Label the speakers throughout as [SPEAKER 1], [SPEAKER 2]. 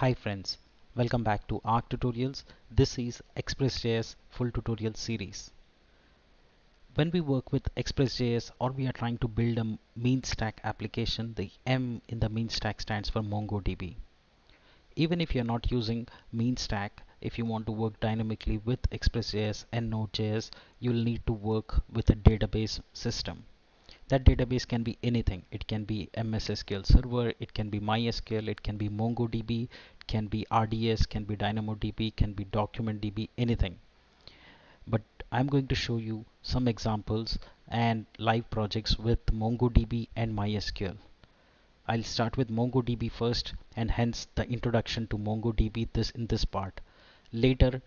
[SPEAKER 1] Hi friends, welcome back to ARC Tutorials. This is Express.js full tutorial series. When we work with Express.js or we are trying to build a mean stack application, the M in the mean stack stands for MongoDB. Even if you're not using mean stack, if you want to work dynamically with Express.js and Node.js, you'll need to work with a database system that database can be anything. It can be ms sql server it can be mysql it can be mongodb it can be rds can be dynamodb can be documentdb anything. But i'm going to show you some examples and live projects with mongodb and mysql. I'll start with mongodb first and hence the introduction to mongodb this in this part. Later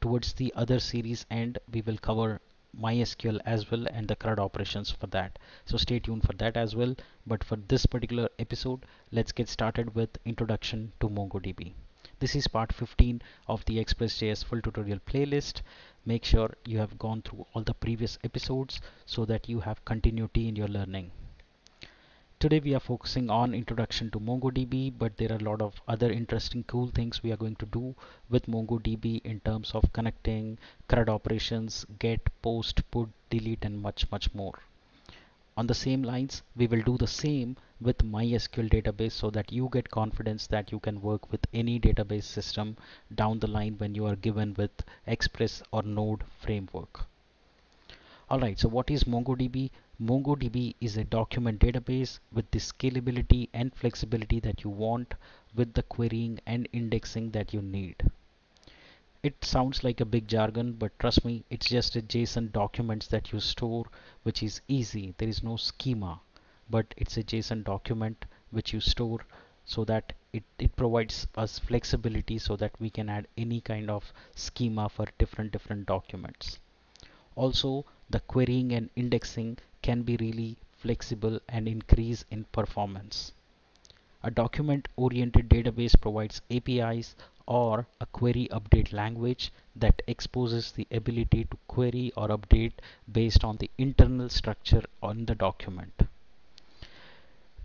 [SPEAKER 1] towards the other series end we will cover MySQL as well and the CRUD operations for that. So stay tuned for that as well. But for this particular episode, let's get started with introduction to MongoDB. This is part 15 of the Express.js full tutorial playlist. Make sure you have gone through all the previous episodes so that you have continuity in your learning. Today we are focusing on introduction to MongoDB, but there are a lot of other interesting cool things we are going to do with MongoDB in terms of connecting CRUD operations, get, post, put, delete, and much, much more. On the same lines, we will do the same with MySQL database so that you get confidence that you can work with any database system down the line when you are given with Express or Node framework. Alright, so what is MongoDB? MongoDB is a document database with the scalability and flexibility that you want with the querying and indexing that you need. It sounds like a big jargon, but trust me, it's just a JSON documents that you store, which is easy. There is no schema, but it's a JSON document which you store so that it, it provides us flexibility so that we can add any kind of schema for different different documents. Also, the querying and indexing can be really flexible and increase in performance. A document-oriented database provides APIs or a query update language that exposes the ability to query or update based on the internal structure on the document.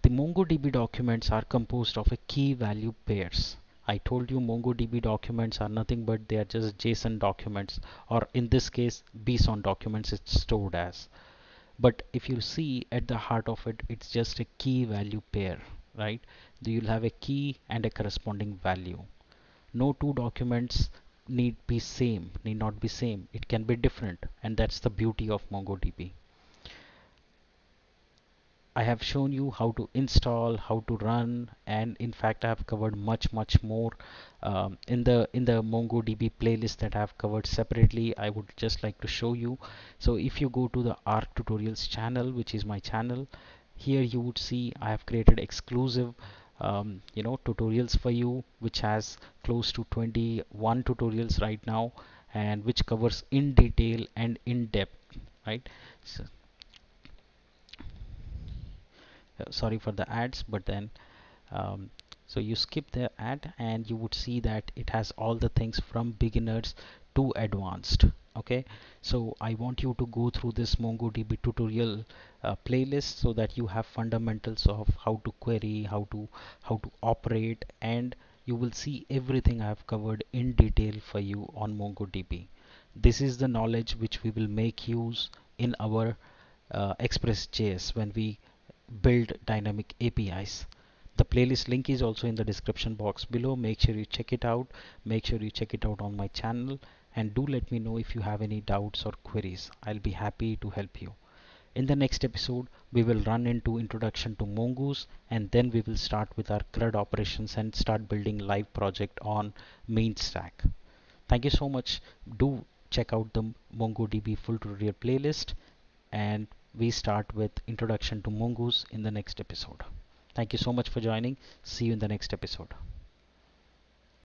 [SPEAKER 1] The MongoDB documents are composed of a key value pairs. I told you MongoDB documents are nothing but they are just JSON documents or in this case BSON documents it's stored as but if you see at the heart of it it's just a key value pair right? You'll have a key and a corresponding value. No two documents need be same need not be same. It can be different and that's the beauty of MongoDB I have shown you how to install how to run and in fact I have covered much much more um, in the in the MongoDB playlist that I have covered separately. I would just like to show you. So if you go to the ARC tutorials channel which is my channel here you would see I have created exclusive um, you know tutorials for you which has close to 21 tutorials right now and which covers in detail and in depth right? So uh, sorry for the ads but then um, so you skip the ad and you would see that it has all the things from beginners to advanced okay? So I want you to go through this MongoDB tutorial uh, playlist so that you have fundamentals of how to query how to how to operate and you will see everything I have covered in detail for you on MongoDB. This is the knowledge which we will make use in our uh, Express.js when we build dynamic APIs. The playlist link is also in the description box below. Make sure you check it out. Make sure you check it out on my channel and do let me know if you have any doubts or queries. I'll be happy to help you. In the next episode, we will run into introduction to Mongoose and then we will start with our CRUD operations and start building live project on mean stack. Thank you so much. Do check out the MongoDB full tutorial playlist and we start with introduction to mongoose in the next episode. Thank you so much for joining. See you in the next episode